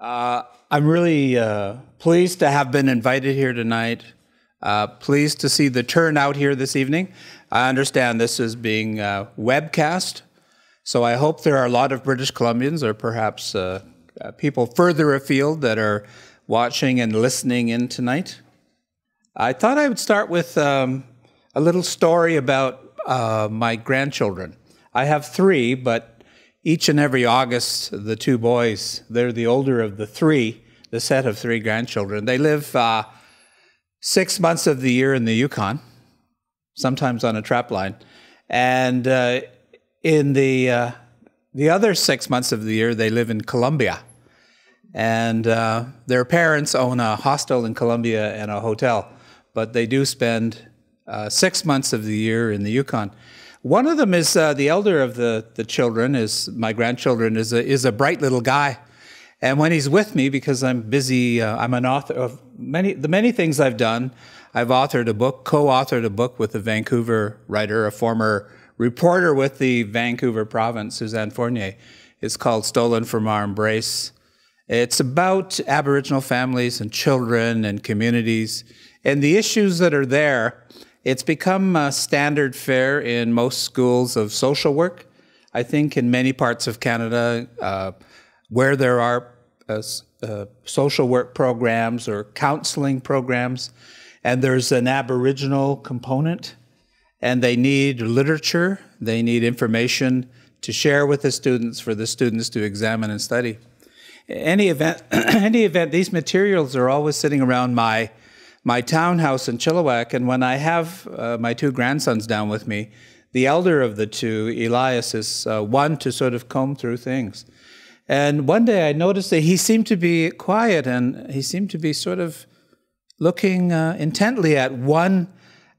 Uh, I'm really uh, pleased to have been invited here tonight. Uh, pleased to see the turnout here this evening. I understand this is being uh, webcast, so I hope there are a lot of British Columbians or perhaps uh, uh, people further afield that are watching and listening in tonight. I thought I would start with um, a little story about my grandchildren. I have three, but each and every August, the two boys, they're the older of the three, the set of three grandchildren. They live uh, six months of the year in the Yukon, sometimes on a trap line. And uh, in the, uh, the other six months of the year, they live in Colombia. And uh, their parents own a hostel in Colombia and a hotel, but they do spend uh, six months of the year in the Yukon. One of them is uh, the elder of the, the children, is my grandchildren, is a, is a bright little guy. And when he's with me, because I'm busy, uh, I'm an author of many, the many things I've done. I've authored a book, co-authored a book with a Vancouver writer, a former reporter with the Vancouver province, Suzanne Fournier. It's called Stolen from Our Embrace. It's about Aboriginal families and children and communities and the issues that are there it's become standard fare in most schools of social work. I think in many parts of Canada, uh, where there are uh, uh, social work programs or counseling programs, and there's an Aboriginal component, and they need literature, they need information to share with the students for the students to examine and study. Any event, any event, these materials are always sitting around my my townhouse in Chilliwack, and when I have uh, my two grandsons down with me, the elder of the two, Elias, is uh, one to sort of comb through things. And one day I noticed that he seemed to be quiet and he seemed to be sort of looking uh, intently at one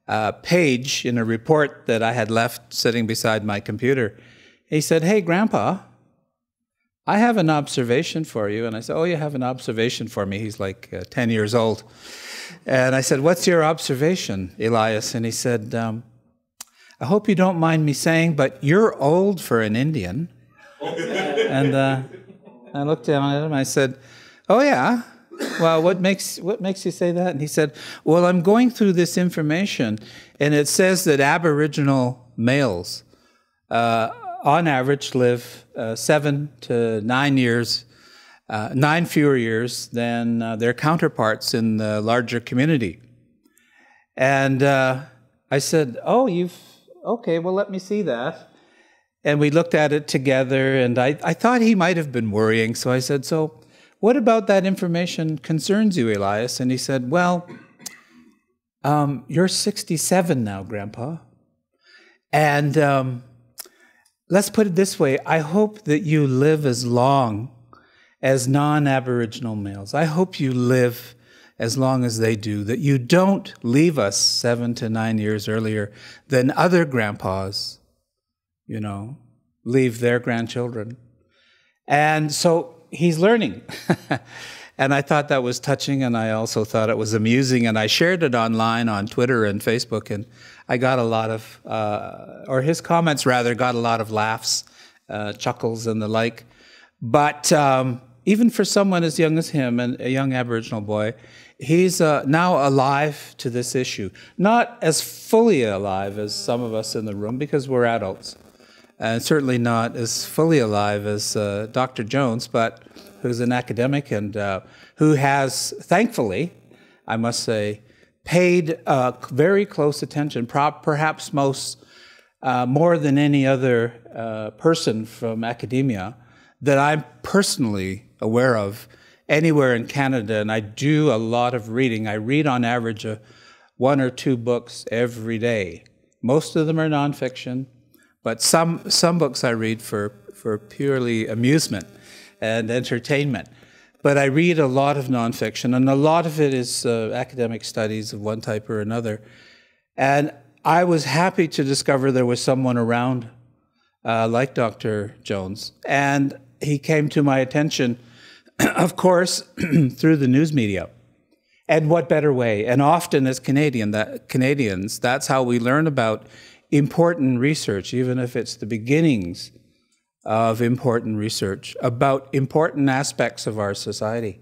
uh, page in a report that I had left sitting beside my computer. He said, Hey, Grandpa, I have an observation for you. And I said, Oh, you have an observation for me. He's like uh, 10 years old. And I said, What's your observation, Elias? And he said, um, I hope you don't mind me saying, but you're old for an Indian. and uh, I looked down at him and I said, Oh, yeah. Well, what makes, what makes you say that? And he said, Well, I'm going through this information, and it says that Aboriginal males, uh, on average, live uh, seven to nine years uh, nine fewer years than uh, their counterparts in the larger community. And uh, I said, Oh, you've, okay, well, let me see that. And we looked at it together, and I, I thought he might have been worrying. So I said, So, what about that information concerns you, Elias? And he said, Well, um, you're 67 now, Grandpa. And um, let's put it this way I hope that you live as long as non Aboriginal males. I hope you live as long as they do, that you don't leave us seven to nine years earlier than other grandpas, you know, leave their grandchildren. And so he's learning. and I thought that was touching, and I also thought it was amusing. And I shared it online on Twitter and Facebook, and I got a lot of, uh, or his comments rather, got a lot of laughs, uh, chuckles, and the like. But um, even for someone as young as him and a young Aboriginal boy, he's uh, now alive to this issue. Not as fully alive as some of us in the room because we're adults, and certainly not as fully alive as uh, Dr. Jones, but who's an academic and uh, who has, thankfully, I must say, paid uh, very close attention, perhaps most, uh, more than any other uh, person from academia that I'm personally aware of anywhere in Canada, and I do a lot of reading. I read on average a, one or two books every day. Most of them are nonfiction, but some, some books I read for, for purely amusement and entertainment. But I read a lot of nonfiction, and a lot of it is uh, academic studies of one type or another. And I was happy to discover there was someone around uh, like Dr. Jones. And he came to my attention of course, through the news media. And what better way? And often as Canadian, that, Canadians, that's how we learn about important research, even if it's the beginnings of important research about important aspects of our society.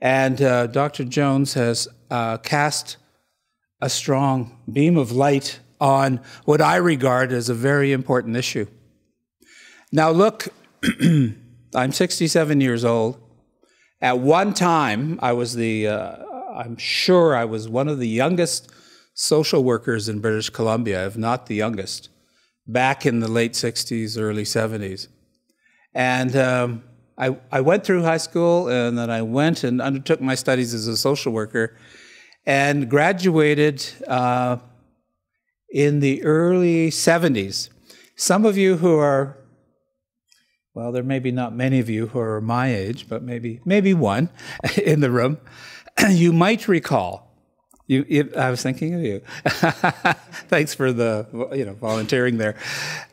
And uh, Dr. Jones has uh, cast a strong beam of light on what I regard as a very important issue. Now, look, I'm 67 years old. At one time, I was the, uh, I'm sure I was one of the youngest social workers in British Columbia, if not the youngest, back in the late 60s, early 70s. And um, I, I went through high school and then I went and undertook my studies as a social worker and graduated uh, in the early 70s. Some of you who are, well, there may be not many of you who are my age, but maybe, maybe one in the room, you might recall. You, it, I was thinking of you. Thanks for the you know volunteering there.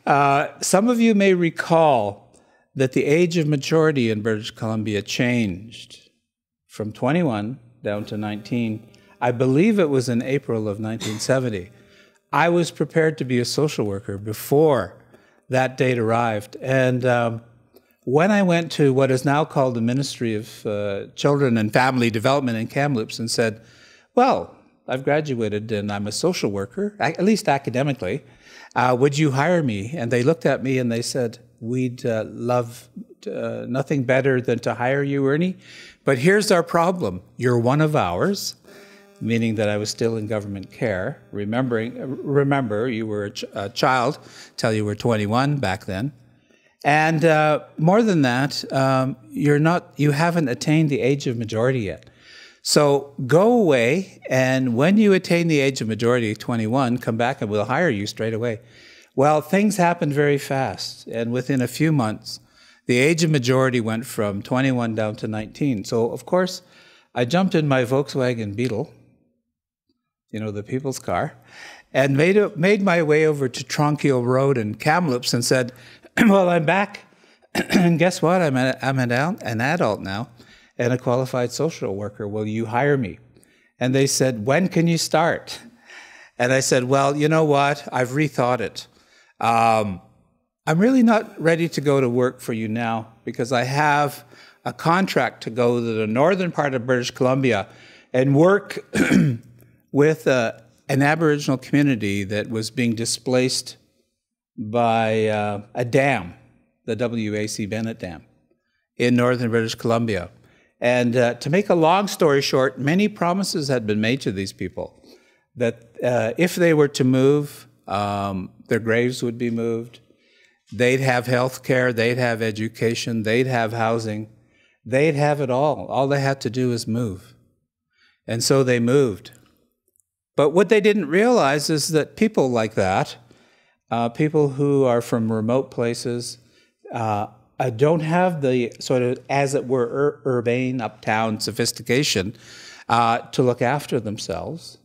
Uh, some of you may recall that the age of majority in British Columbia changed from 21 down to 19. I believe it was in April of 1970. I was prepared to be a social worker before that date arrived. And um, when I went to what is now called the Ministry of uh, Children and Family Development in Kamloops and said, Well, I've graduated and I'm a social worker, at least academically. Uh, would you hire me? And they looked at me and they said, We'd uh, love uh, nothing better than to hire you, Ernie. But here's our problem you're one of ours, meaning that I was still in government care. Remembering, remember, you were a, ch a child till you were 21 back then. And uh, more than that, um, you're not, you haven't attained the age of majority yet. So go away, and when you attain the age of majority, 21, come back and we'll hire you straight away. Well, things happened very fast, and within a few months, the age of majority went from 21 down to 19. So, of course, I jumped in my Volkswagen Beetle, you know, the people's car, and made, a, made my way over to Tranquille Road in Kamloops and said, Well, I'm back. and guess what? I'm, a, I'm an, an adult now and a qualified social worker. Will you hire me? And they said, When can you start? And I said, Well, you know what? I've rethought it. Um, I'm really not ready to go to work for you now because I have a contract to go to the northern part of British Columbia and work with uh, an Aboriginal community that was being displaced by uh, a dam, the W.A.C. Bennett Dam, in northern British Columbia. And uh, to make a long story short, many promises had been made to these people that uh, if they were to move, um, their graves would be moved. They'd have health care, they'd have education, they'd have housing, they'd have it all. All they had to do is move. And so they moved. But what they didn't realize is that people like that, uh, people who are from remote places, uh, uh, don't have the sort of, as it were, ur urbane, uptown sophistication uh, to look after themselves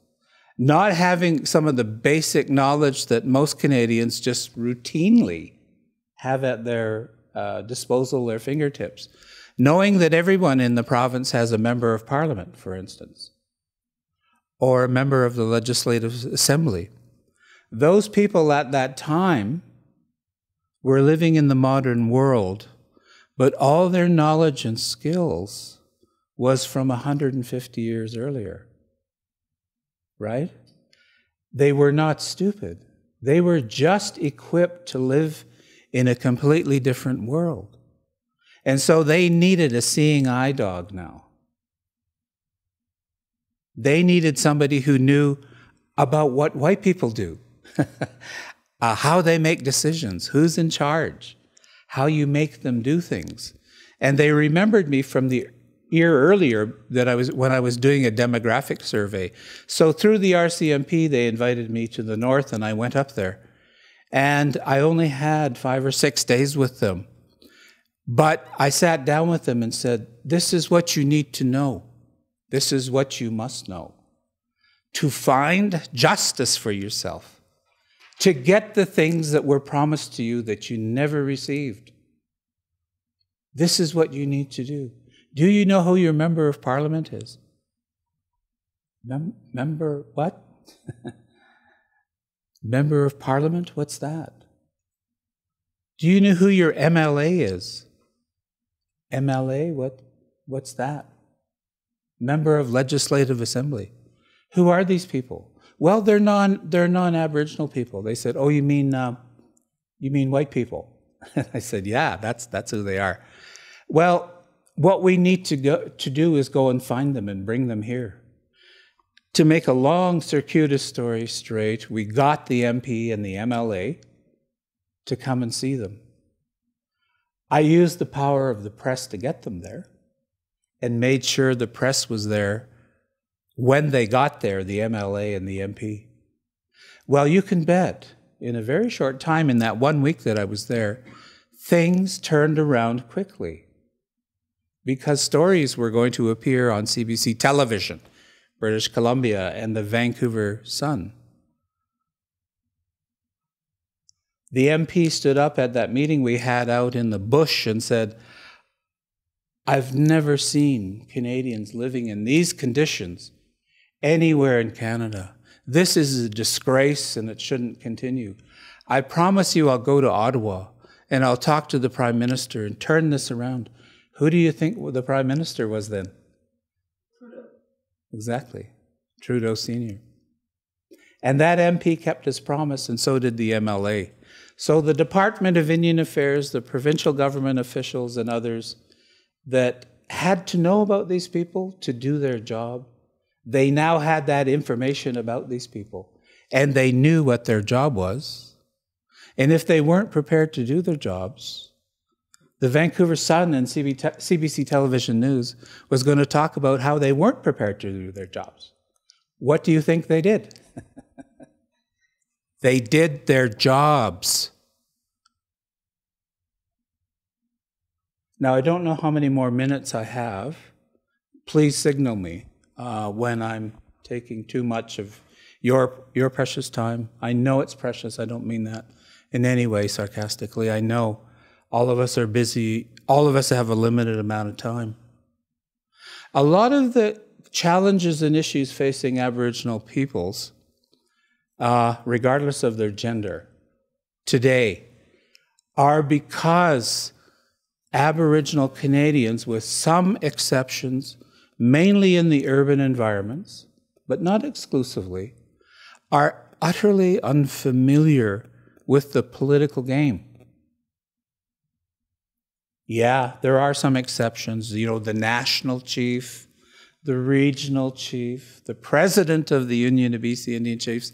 not having some of the basic knowledge that most Canadians just routinely have at their uh, disposal, their fingertips. Knowing that everyone in the province has a member of parliament, for instance, or a member of the legislative assembly. Those people at that time were living in the modern world, but all their knowledge and skills was from 150 years earlier right? They were not stupid. They were just equipped to live in a completely different world. And so they needed a seeing eye dog now. They needed somebody who knew about what white people do, uh, how they make decisions, who's in charge, how you make them do things. And they remembered me from the year earlier that I was when I was doing a demographic survey. So through the RCMP, they invited me to the north, and I went up there. And I only had five or six days with them. But I sat down with them and said, This is what you need to know. This is what you must know. To find justice for yourself, to get the things that were promised to you that you never received. This is what you need to do. Do you know who your member of parliament is? Mem- member what? member of parliament? What's that? Do you know who your MLA is? MLA? What, what's that? Member of Legislative Assembly. Who are these people? Well, they're non they're non-Aboriginal people. They said, "Oh, you mean uh, you mean white people?" I said, "Yeah, that's that's who they are." Well, what we need to go to do is go and find them and bring them here. To make a long circuitous story straight, we got the MP and the MLA to come and see them. I used the power of the press to get them there and made sure the press was there when they got there, the MLA and the MP. Well, you can bet in a very short time, in that one week that I was there, things turned around quickly because stories were going to appear on CBC television, British Columbia, and the Vancouver Sun. The MP stood up at that meeting we had out in the bush and said, I've never seen Canadians living in these conditions anywhere in Canada. This is a disgrace and it shouldn't continue. I promise you I'll go to Ottawa and I'll talk to the Prime Minister and turn this around. Who do you think the Prime Minister was then? Trudeau. Exactly. Trudeau Sr. And that MP kept his promise, and so did the MLA. So the Department of Indian Affairs, the provincial government officials, and others that had to know about these people to do their job, they now had that information about these people. And they knew what their job was. And if they weren't prepared to do their jobs, the Vancouver Sun and CBC Television News was going to talk about how they weren't prepared to do their jobs. What do you think they did? They did their jobs. Now, I don't know how many more minutes I have. Please signal me uh, when I'm taking too much of your, your precious time. I know it's precious. I don't mean that in any way sarcastically. I know all of us are busy, all of us have a limited amount of time. A lot of the challenges and issues facing Aboriginal peoples uh, regardless of their gender, today are because Aboriginal Canadians, with some exceptions, mainly in the urban environments, but not exclusively, are utterly unfamiliar with the political game. Yeah, there are some exceptions. You know, the national chief, the regional chief, the president of the Union of BC Indian Chiefs,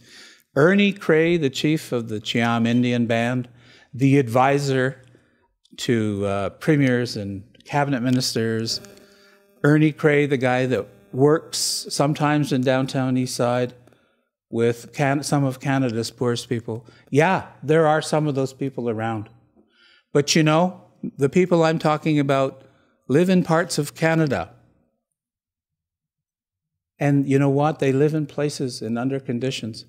Ernie Crey, the chief of the Cheam Indian Band, the advisor to uh, premiers and cabinet ministers, Ernie Crey, the guy that works sometimes in downtown East Side with can- some of Canada's poorest people. Yeah, there are some of those people around. But you know, the people I'm talking about live in parts of Canada. And you know what? They live in places and under conditions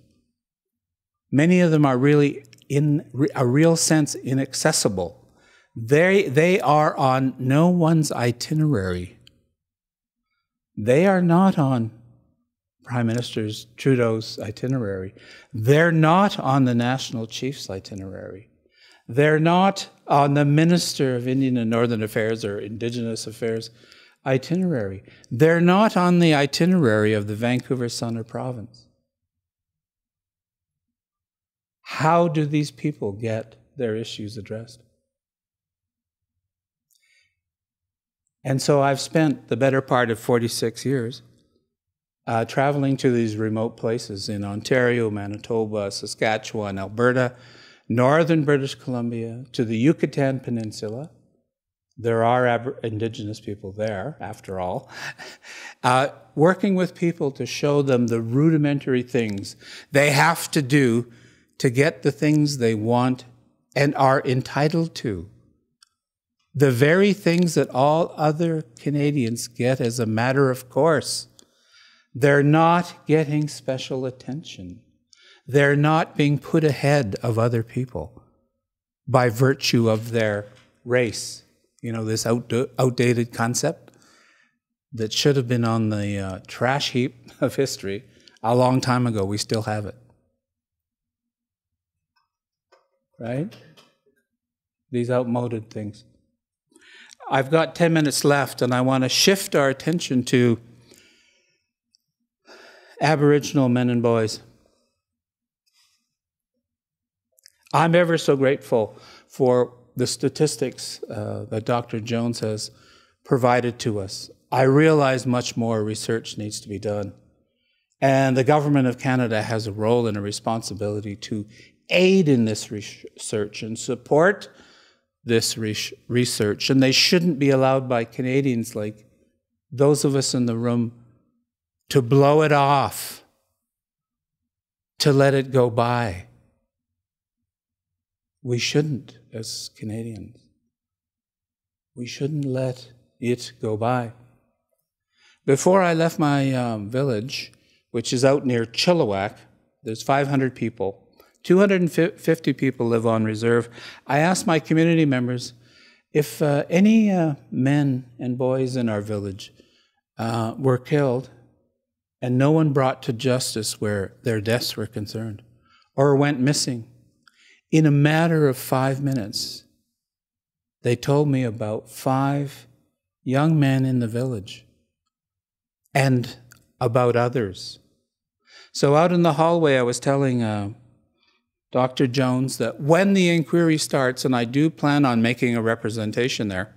Many of them are really, in a real sense, inaccessible. They, they are on no one's itinerary. They are not on Prime Minister Trudeau's itinerary. They're not on the National Chief's itinerary. They're not on the Minister of Indian and Northern Affairs or Indigenous Affairs itinerary. They're not on the itinerary of the Vancouver Sun or Province. How do these people get their issues addressed? And so I've spent the better part of 46 years uh, traveling to these remote places in Ontario, Manitoba, Saskatchewan, Alberta, northern British Columbia, to the Yucatan Peninsula. There are Ab- indigenous people there, after all. Uh, working with people to show them the rudimentary things they have to do to get the things they want and are entitled to. The very things that all other Canadians get as a matter of course. They're not getting special attention. They're not being put ahead of other people by virtue of their race. You know, this outdated concept that should have been on the uh, trash heap of history a long time ago. We still have it. right? these outmoded things. I've got 10 minutes left, and I want to shift our attention to Aboriginal men and boys. I'm ever so grateful for the statistics uh, that Dr. Jones has provided to us. I realize much more research needs to be done. And the government of Canada has a role and a responsibility to aid in this research and support this research. And they shouldn't be allowed by Canadians like those of us in the room to blow it off, to let it go by. We shouldn't as Canadians. We shouldn't let it go by. Before I left my um, village, which is out near Chilliwack, there's 500 people. 250 people live on reserve. I asked my community members if uh, any uh, men and boys in our village uh, were killed and no one brought to justice where their deaths were concerned or went missing. In a matter of five minutes, they told me about five young men in the village and about others. So, out in the hallway, I was telling uh, Dr. Jones that when the inquiry starts, and I do plan on making a representation there,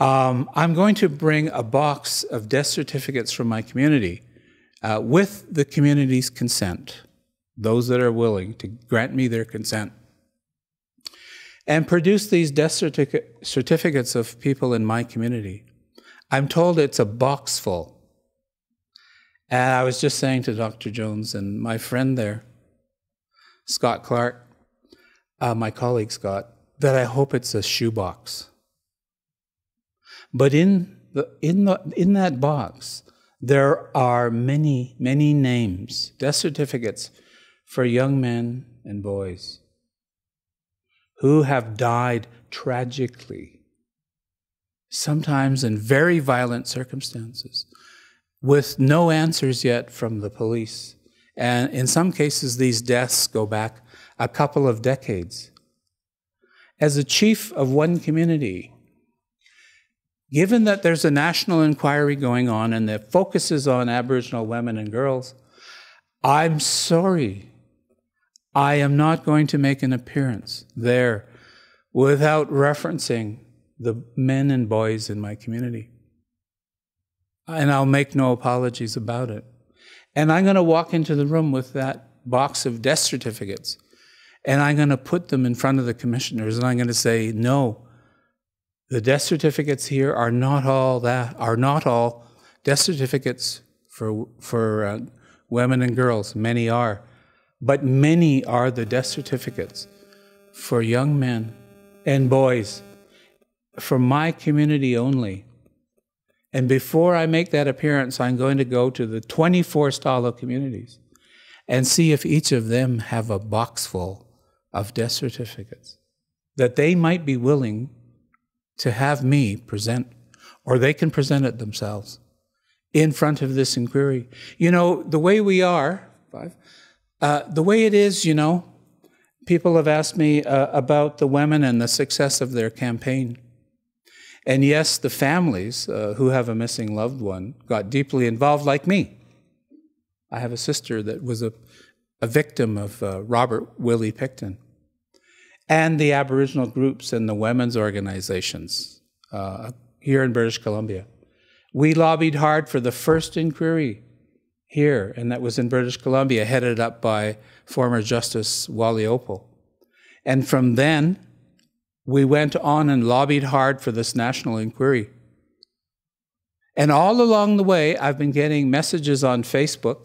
um, I'm going to bring a box of death certificates from my community uh, with the community's consent those that are willing to grant me their consent, and produce these death certificate, certificates of people in my community. I'm told it's a box full. And I was just saying to Dr. Jones and my friend there, Scott Clark, uh, my colleague Scott, that I hope it's a shoebox. But in, the, in, the, in that box, there are many, many names, death certificates for young men and boys who have died tragically, sometimes in very violent circumstances, with no answers yet from the police. And in some cases, these deaths go back a couple of decades. As a chief of one community, given that there's a national inquiry going on and the focus is on Aboriginal women and girls, I'm sorry I am not going to make an appearance there without referencing the men and boys in my community. And I'll make no apologies about it. And I'm going to walk into the room with that box of death certificates and I'm going to put them in front of the commissioners and I'm going to say, no, the death certificates here are not all that, are not all death certificates for, for uh, women and girls. Many are but many are the death certificates for young men and boys for my community only. And before I make that appearance, I'm going to go to the 24 Stó:lō communities and see if each of them have a box full of death certificates that they might be willing to have me present, or they can present it themselves in front of this inquiry. You know, the way we are, five, uh, the way it is, you know, people have asked me uh, about the women and the success of their campaign. And yes, the families uh, who have a missing loved one got deeply involved, like me. I have a sister that was a, a victim of uh, Robert Willie Pickton. And the Aboriginal groups and the women's organizations uh, here in British Columbia. We lobbied hard for the first inquiry here, and that was in British Columbia, headed up by former Justice Wally Oppal. And from then, we went on and lobbied hard for this national inquiry. And all along the way, I've been getting messages on Facebook.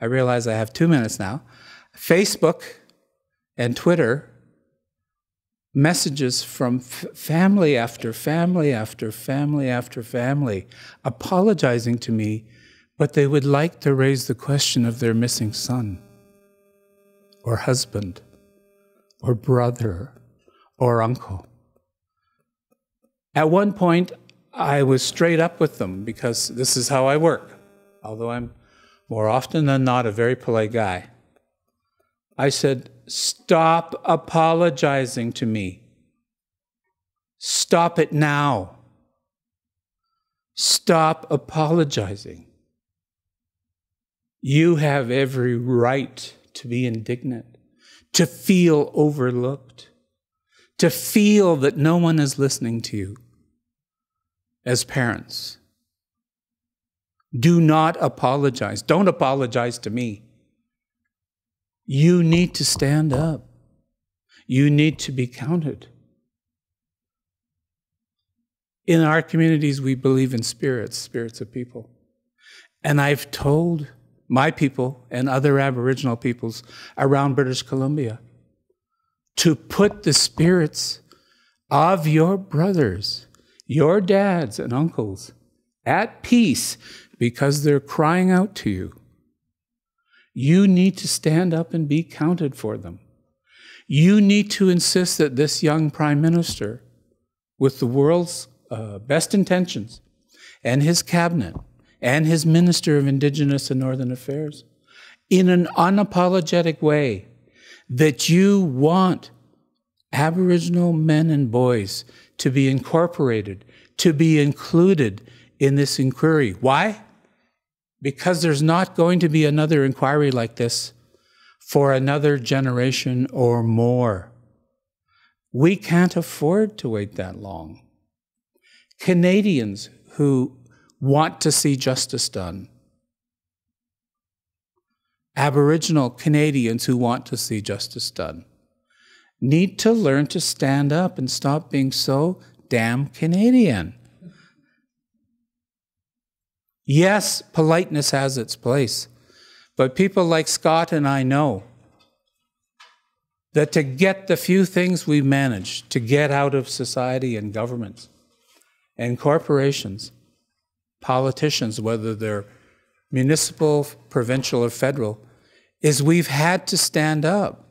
I realize I have two minutes now. Facebook and Twitter, messages from family after family after family after family apologizing to me but they would like to raise the question of their missing son, or husband, or brother, or uncle. At one point, I was straight up with them because this is how I work, although I'm more often than not a very polite guy. I said, Stop apologizing to me. Stop it now. Stop apologizing. You have every right to be indignant, to feel overlooked, to feel that no one is listening to you as parents. Do not apologize. Don't apologize to me. You need to stand up. You need to be counted. In our communities, we believe in spirits, spirits of people. And I've told my people and other Aboriginal peoples around British Columbia to put the spirits of your brothers, your dads and uncles at peace because they're crying out to you. You need to stand up and be counted for them. You need to insist that this young prime minister, with the world's uh, best intentions, and his cabinet, and his minister of Indigenous and Northern Affairs, in an unapologetic way, that you want Aboriginal men and boys to be incorporated, to be included in this inquiry. Why? because there's not going to be another inquiry like this for another generation or more. We can't afford to wait that long. Canadians who want to see justice done, Aboriginal Canadians who want to see justice done, need to learn to stand up and stop being so damn Canadian. Yes, politeness has its place, but people like Scott and I know that to get the few things we manage to get out of society and governments and corporations, politicians, whether they're municipal, provincial, or federal, is we've had to stand up.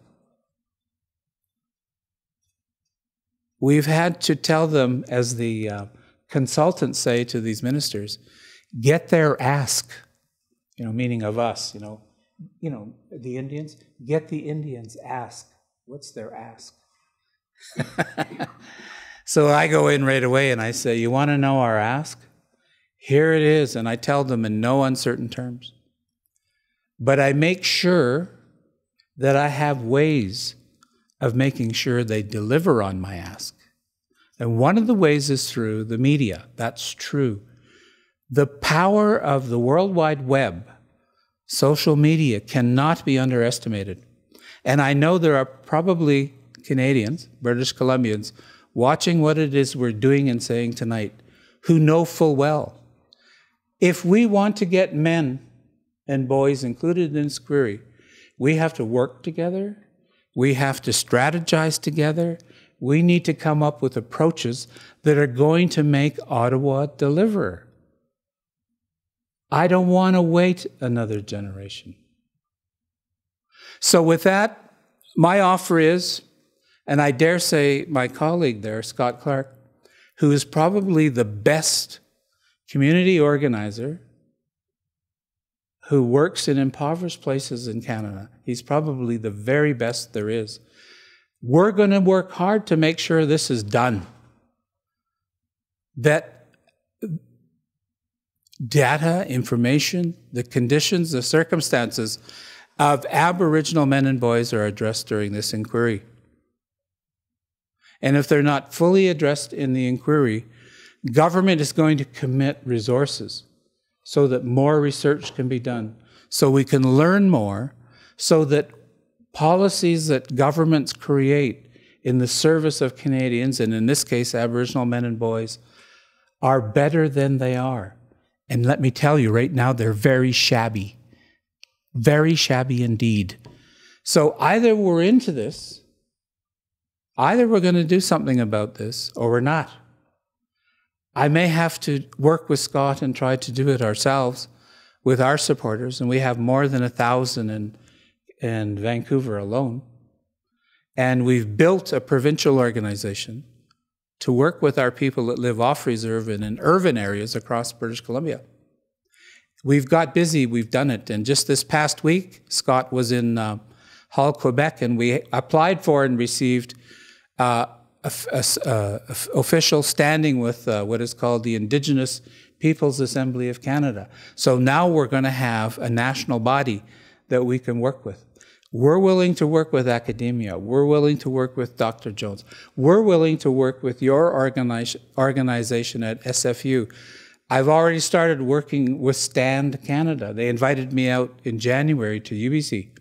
We've had to tell them, as the uh, consultants say to these ministers, get their ask, you know, meaning of us, you know, you know, the Indians, get the Indians ask. What's their ask? so I go in right away and I say, You want to know our ask? Here it is. And I tell them in no uncertain terms. But I make sure that I have ways of making sure they deliver on my ask. And one of the ways is through the media. That's true. The power of the World Wide Web, social media, cannot be underestimated. And I know there are probably Canadians, British Columbians, watching what it is we're doing and saying tonight who know full well if we want to get men and boys included in this query, we have to work together, we have to strategize together, we need to come up with approaches that are going to make Ottawa deliver. I don't want to wait another generation. So, with that, my offer is, and I dare say my colleague there, Scott Clark, who is probably the best community organizer who works in impoverished places in Canada, he's probably the very best there is. We're going to work hard to make sure this is done. That data, information, the conditions, the circumstances of Aboriginal men and boys are addressed during this inquiry. And if they're not fully addressed in the inquiry, government is going to commit resources so that more research can be done, so we can learn more, so that policies that governments create in the service of Canadians, and in this case, Aboriginal men and boys, are better than they are. And let me tell you right now, they're very shabby. Very shabby indeed. So either we're into this, either we're going to do something about this, or we're not. I may have to work with Scott and try to do it ourselves with our supporters, and we have more than a thousand in, in Vancouver alone. And we've built a provincial organization to work with our people that live off reserve and in urban areas across British Columbia. We've got busy, we've done it. And just this past week, Scott was in uh, Hull, Quebec, and we applied for and received uh, a, a, a, official standing with uh, what is called the Indigenous Peoples Assembly of Canada. So now we're going to have a national body that we can work with. We're willing to work with academia. We're willing to work with Dr. Jones. We're willing to work with your organization at SFU. I've already started working with Stand Canada. They invited me out in January to UBC.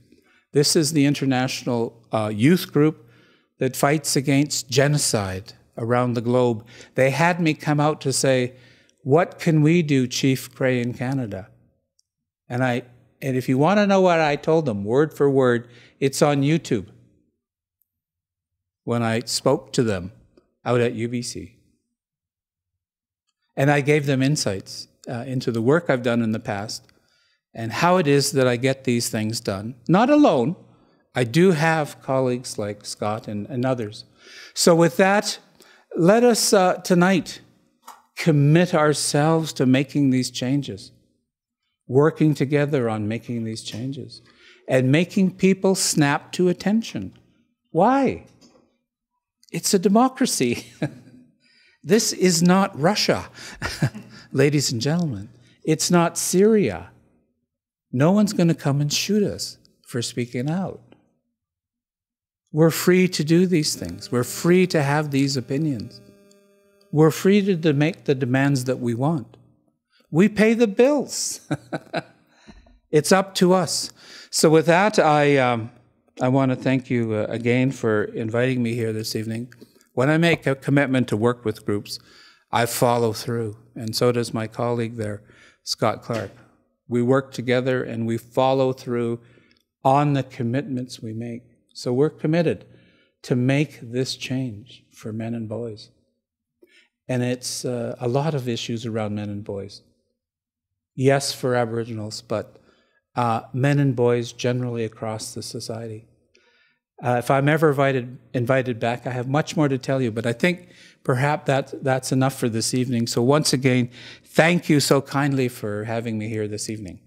This is the international uh, youth group that fights against genocide around the globe. They had me come out to say, What can we do, Chief Crey, in Canada? And I and if you want to know what I told them, word for word, it's on YouTube. When I spoke to them out at UBC. And I gave them insights uh, into the work I've done in the past and how it is that I get these things done. Not alone. I do have colleagues like Scott and, and others. So, with that, let us uh, tonight commit ourselves to making these changes working together on making these changes and making people snap to attention. Why? It's a democracy. this is not Russia, ladies and gentlemen. It's not Syria. No one's going to come and shoot us for speaking out. We're free to do these things. We're free to have these opinions. We're free to make the demands that we want. We pay the bills. it's up to us. So, with that, I, um, I want to thank you uh, again for inviting me here this evening. When I make a commitment to work with groups, I follow through, and so does my colleague there, Scott Clark. We work together and we follow through on the commitments we make. So we're committed to make this change for men and boys. And it's uh, a lot of issues around men and boys yes, for Aboriginals, but uh, men and boys generally across the society. Uh, if I'm ever invited, invited back, I have much more to tell you, but I think perhaps that, that's enough for this evening. So, once again, thank you so kindly for having me here this evening.